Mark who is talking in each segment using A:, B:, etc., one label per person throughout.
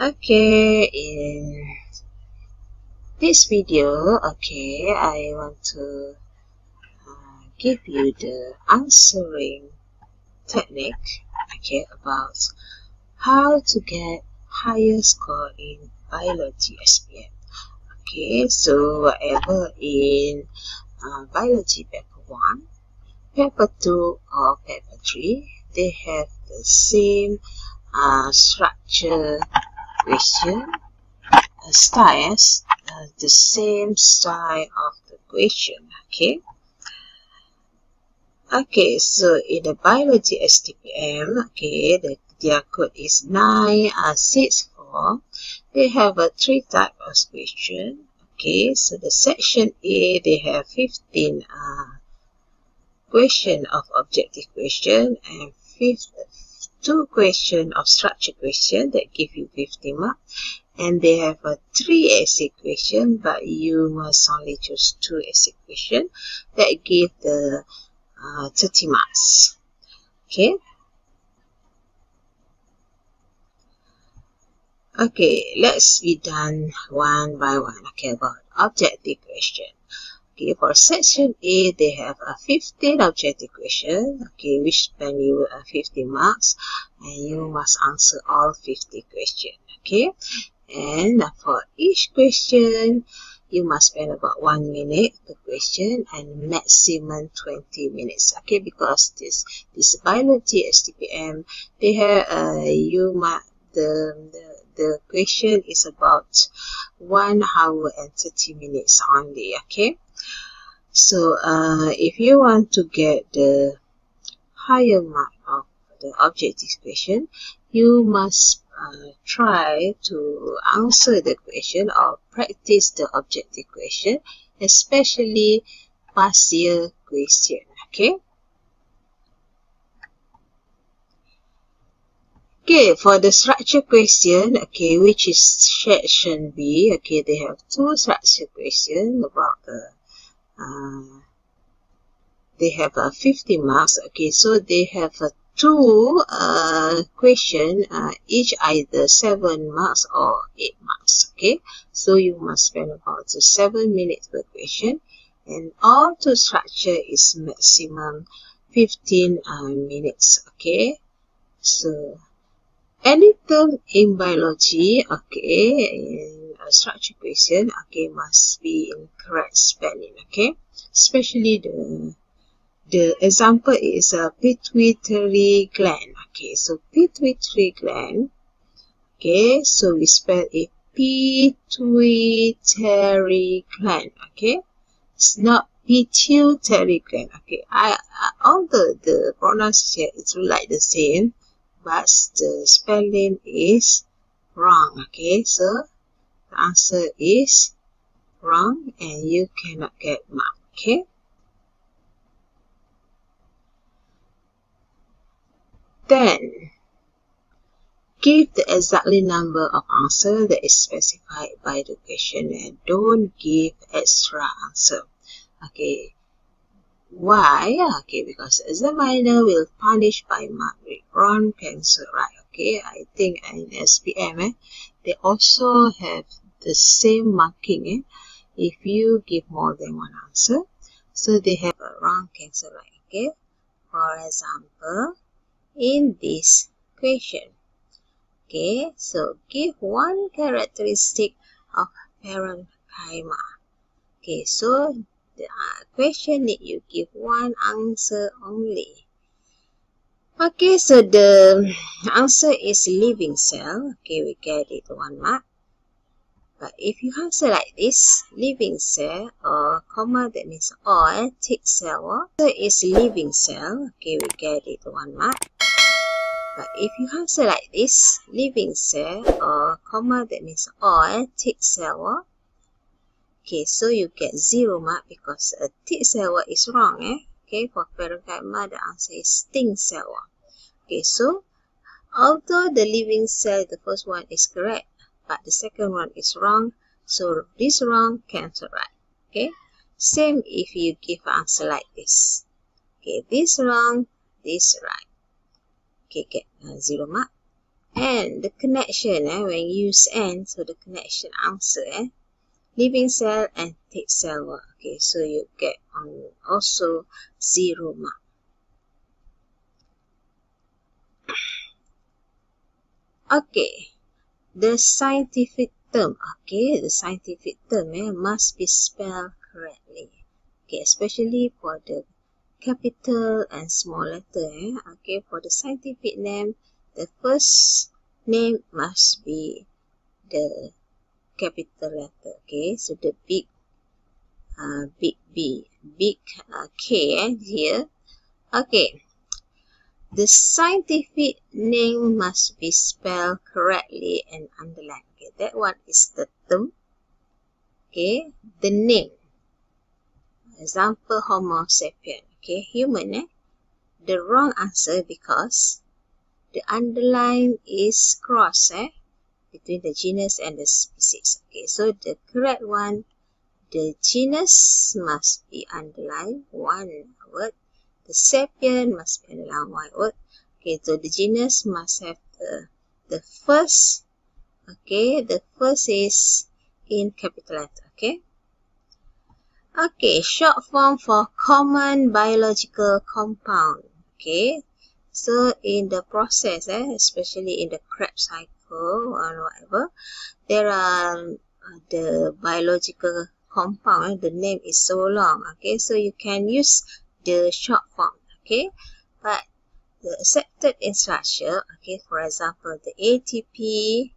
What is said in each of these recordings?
A: okay in this video okay I want to uh, give you the answering technique okay about how to get higher score in biology SPM okay so whatever in uh, biology paper 1 paper 2 or paper 3 they have the same uh, structure question uh, styles uh, the same style of the question okay? Okay so in the biology STPM okay the their code is 9664 they have a three type of question. Okay so the section A they have 15 uh, question of objective question and fifth two question of structure question that give you 50 marks and they have a three essay question but you must only choose two essay question that give the uh, 30 marks. Okay okay let's be done one by one. Okay about objective question. Okay, for section A, they have a 15 objective question, okay, which spend you uh, 50 marks, and you must answer all 50 questions, okay. And for each question, you must spend about one minute per question and maximum 20 minutes, okay, because this this biology STPM, they have uh, you must the, the the question is about one hour and 30 minutes only okay? So uh, if you want to get the higher mark of the objective question you must uh, try to answer the question or practice the objective question especially past year question okay Okay, for the structure question, okay, which is section B, okay, they have two structure questions about the, uh, they have uh, 50 marks, okay, so they have a uh, two uh, question, uh, each either 7 marks or 8 marks, okay, so you must spend about 7 minutes per question, and all the structure is maximum 15 uh, minutes, okay, so any term in biology, okay, in a structure question, okay, must be in correct spelling, okay, especially the the example is a pituitary gland, okay, so pituitary gland, okay, so we spell it pituitary gland, okay, it's not pituitary gland, okay, I, I all the the pronunciation it's like the same but the spelling is wrong okay? So the answer is wrong and you cannot get mark okay? Then give the exactly number of answer that is specified by the question and don't give extra answer okay why? Okay, because the examiner will punish by wrong cancel, right? Okay, I think in SPM, eh, they also have the same marking. Eh? If you give more than one answer, so they have a wrong cancel, right? Okay, for example, in this question, okay, so give one characteristic of parenchyma. Okay, so the uh, question need you give one answer only. Okay, so the answer is living cell. Okay, we get it one mark. But if you answer like this, living cell or comma, that means or tick cell. Answer is living cell. Okay, we get it one mark. But if you answer like this, living cell or comma, that means or tick cell. Okay, so you get zero mark because a T cell is wrong, eh? Okay, for parenchyma, the answer is sting cell. Okay, so although the living cell, the first one is correct, but the second one is wrong, so this wrong cancel right. Okay, Same if you give answer like this. Okay, this wrong, this right. Okay, get uh, zero mark. And the connection, eh, when you use and, so the connection answer, eh, living cell and dead cell. Okay, so you get um, also zero mark. Okay, the scientific term, okay, the scientific term eh, must be spelled correctly. Okay, especially for the capital and small letter. Eh? Okay, for the scientific name, the first name must be the capital letter. Okay, so the big, uh, big B, big uh, K eh, here. Okay, the scientific name must be spelled correctly and underlined. Okay, that one is the term. Okay, the name. Example, Homo sapien. Okay, human. Eh? The wrong answer because the underline is cross eh, between the genus and the species. Okay, so the correct one, the genus must be underlined one word the sapien must be long white word. Okay, so the genus must have the the first. Okay, the first is in capital letter. Okay. Okay, short form for common biological compound. Okay, so in the process, eh, especially in the Krebs cycle or whatever, there are uh, the biological compound. The name is so long. Okay, so you can use the short form okay but the accepted in structure okay for example the ATP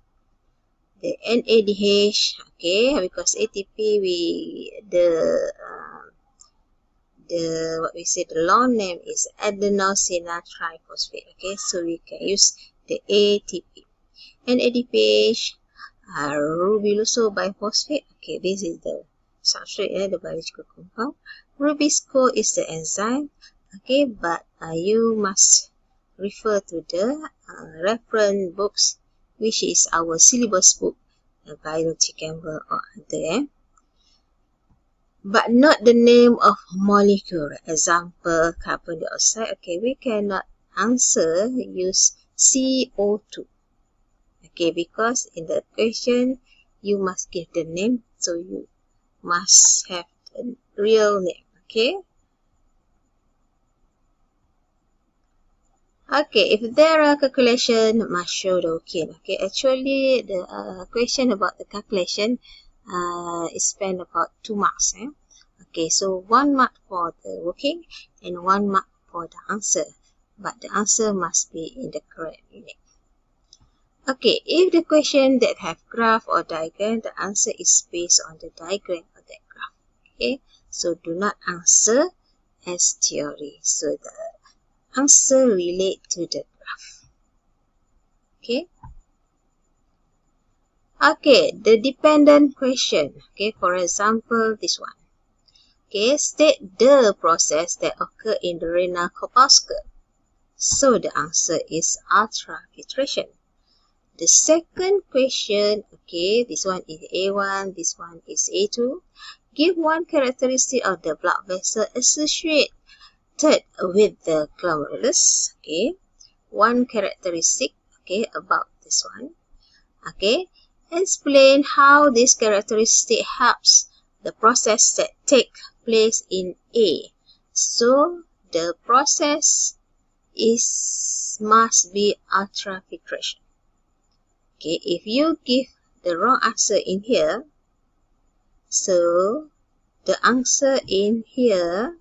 A: the NADH okay because ATP we the uh, the what we say the long name is adenosine triphosphate okay so we can use the ATP NADPH uh, rubiluso biphosphate okay this is the substrate eh, the biological compound Rubisco is the enzyme, okay, but uh, you must refer to the uh, reference books, which is our syllabus book, uh, biology Campbell or other, but not the name of molecule. Example, carbon dioxide. Okay, we cannot answer use CO2. Okay, because in the question you must give the name, so you must have a real name okay? Okay if there are calculation must show the working okay? Actually the uh, question about the calculation uh, is spent about two marks eh? okay so one mark for the working and one mark for the answer but the answer must be in the correct unit okay if the question that have graph or diagram the answer is based on the diagram of that graph okay so do not answer as theory. So the answer relate to the graph. Okay. Okay, the dependent question. Okay, for example, this one. Okay, state the process that occur in the renal corpuscle. So the answer is ultrafiltration. The second question, okay, this one is A1, this one is A2. Give one characteristic of the blood vessel associated with the glomerulus. Okay. One characteristic, okay, about this one. Okay. Explain how this characteristic helps the process that take place in A. So, the process is must be ultrafiltration. Okay, if you give the wrong answer in here, so the answer in here,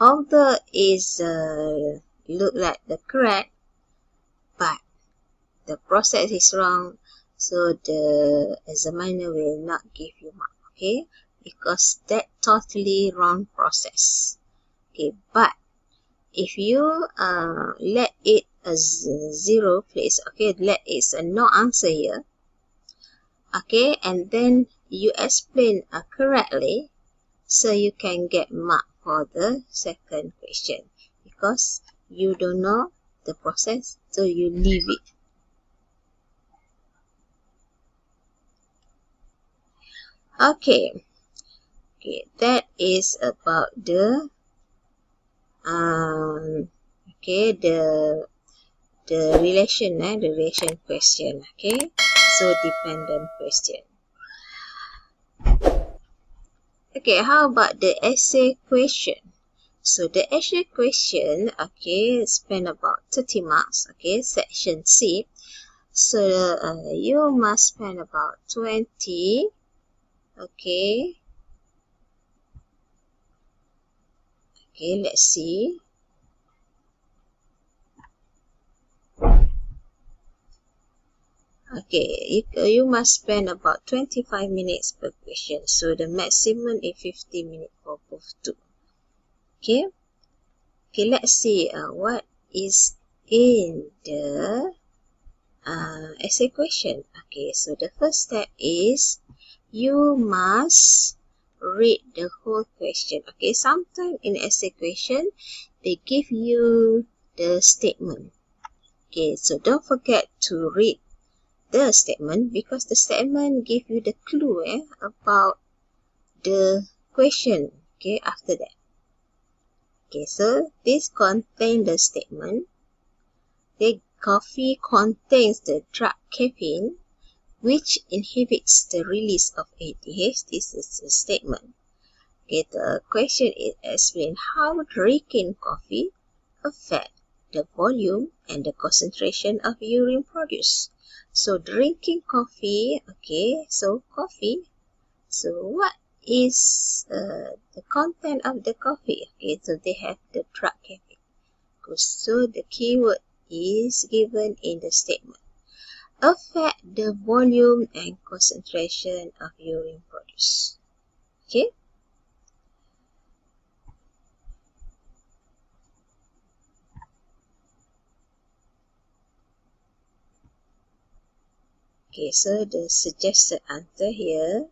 A: although is uh, look like the correct, but the process is wrong, so the examiner will not give you mark, okay? Because that totally wrong process. Okay, but if you uh, let it as zero place, okay, let it a no answer here, okay, and then you explain uh, correctly so you can get mark for the second question because you don't know the process so you leave it. Okay Okay, that is about the um okay the the relation eh, the relation question okay? So dependent question. Okay how about the essay question? So the essay question okay spend about 30 marks okay section c. So uh, you must spend about 20 okay? Okay let's see okay you, you must spend about 25 minutes per question so the maximum is 50 minutes for both two okay okay let's see uh, what is in the uh, essay question okay so the first step is you must read the whole question. Okay, sometimes in essay question, they give you the statement. Okay, so don't forget to read the statement because the statement give you the clue eh, about the question. Okay, after that. Okay, so this contain the statement. The coffee contains the drug caffeine which inhibits the release of ADH. This is a statement. Okay, the question is explain how drinking coffee affect the volume and the concentration of urine produced. So drinking coffee, okay, so coffee. So what is uh, the content of the coffee? Okay, so they have the drug caffeine. So the keyword is given in the statement affect the volume and concentration of urine produced. Okay? Okay, so the suggested answer here,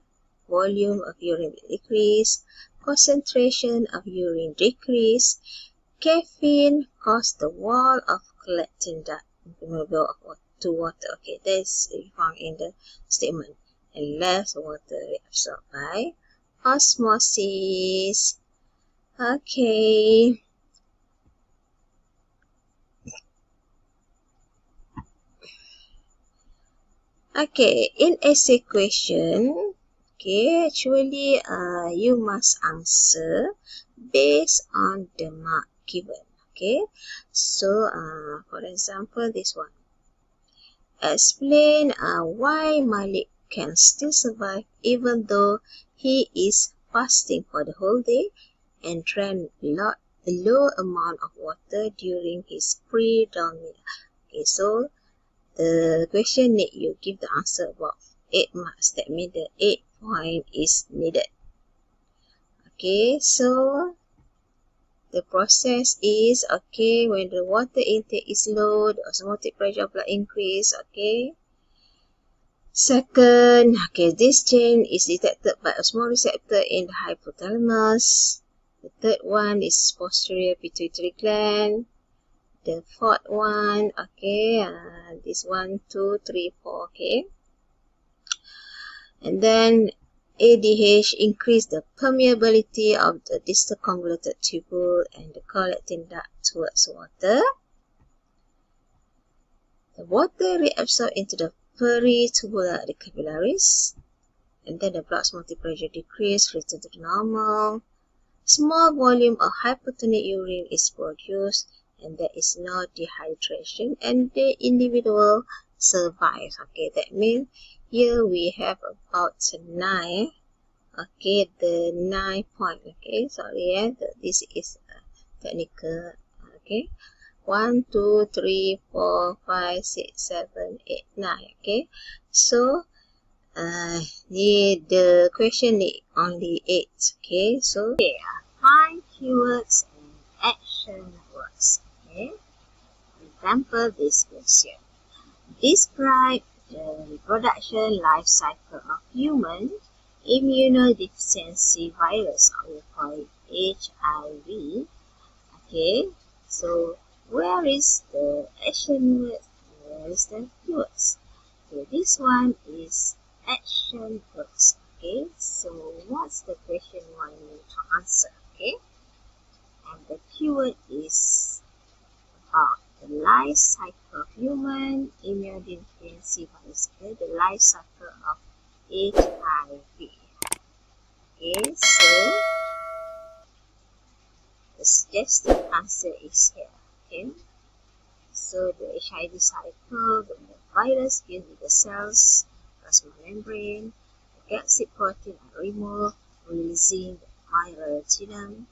A: volume of urine decrease, concentration of urine decrease, caffeine cause the wall of collecting removal of to water. Okay, that's found in the statement. And less water reabsorbed by osmosis. Okay. Okay, in essay question, okay, actually, uh, you must answer based on the mark given. Okay, so uh, for example, this one. Explain uh, why Malik can still survive even though he is fasting for the whole day and drank lot, a low amount of water during his pre-dawn meal. Okay, so the question need you give the answer about 8 marks. That means the 8 point is needed. Okay, so the process is okay when the water intake is low the osmotic pressure of blood increase okay second okay this change is detected by osmoreceptor in the hypothalamus the third one is posterior pituitary gland the fourth one okay uh, this one two three four okay and then ADH increase the permeability of the distal convoluted tubule and the collecting duct towards water. The water reabsorbs into the peritubular capillaries and then the blood osmotic pressure decrease, return to normal. Small volume of hypotonic urine is produced and there is no dehydration and the individual survives. Okay, that means here we have about 9 okay? The 9 point okay? Sorry yeah this is technical okay? 1 2 3 4 5 6 7 8 9 okay? So uh, the, the question is only 8 okay? So there are five keywords and action example this question describe the reproduction life cycle of human immunodeficiency virus or we call it HIV. Okay, so where is the action word? Where is the words? Okay, this one is action words. Okay, so what's the question you want me to answer? Okay, and the keyword is about the life cycle of human immunodeficiency virus, okay, the life cycle of HIV. Okay, so the suggested answer is here. Okay, so the HIV cycle, the virus gives the cells plasma membrane, the capsid protein are removed, releasing the viral genome.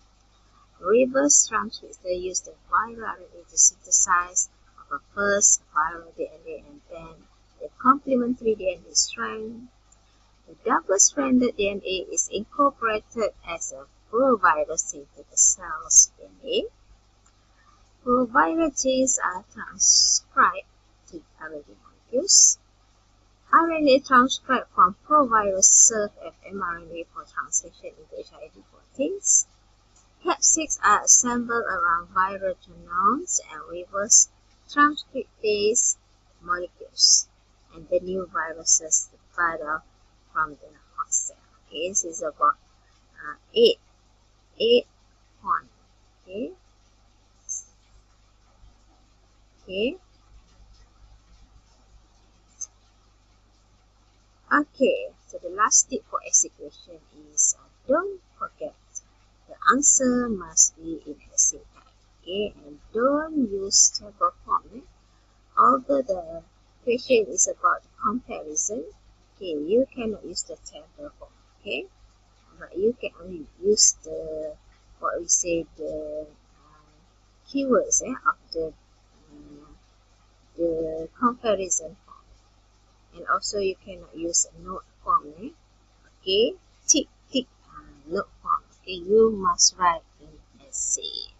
A: Reverse transcriptase use the viral RNA to synthesize of a first viral DNA and then the complementary DNA strand the double-stranded DNA is incorporated as a provirus into the cell's DNA. Proviral genes are transcribed to RNA molecules. RNA transcribed from provirus serve as mRNA for translation into HIV proteins. Capsids are assembled around viral genomes and reverse transcriptase molecules, and the new viruses divide from the hot cell. Okay, this is about uh, 8, 8 point. Okay. Okay. Okay, so the last tip for question is uh, don't forget answer must be in essay type. Okay, and don't use table form. Eh? Although the question is about comparison, okay you cannot use the table form okay but you can only use the what we say the uh, keywords eh, of the uh, the comparison form and also you cannot use a note form eh? okay tick tick uh, note you must write an essay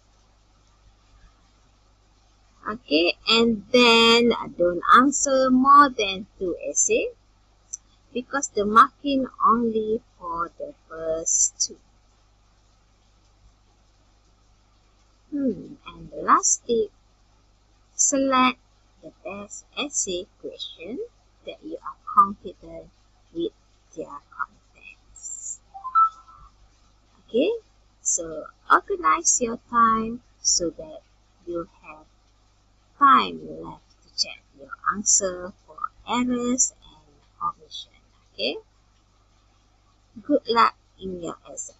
A: okay and then don't answer more than two essay because the marking only for the first two. Hmm, and the last tip, select the best essay question that you are confident with their contents. So organize your time so that you have time left to check your answer for errors and omission. okay? Good luck in your exam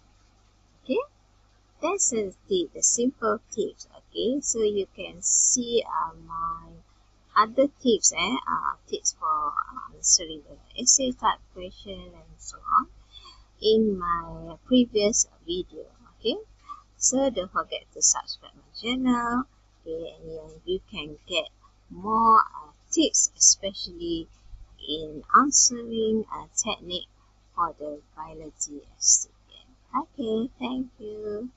A: okay? That's the, the simple tips okay? So you can see uh, my other tips eh, uh, tips for answering the essay type question and so on in my previous video okay. So don't forget to subscribe my channel. And you can get more uh, tips especially in answering a technique for the biology student okay thank you.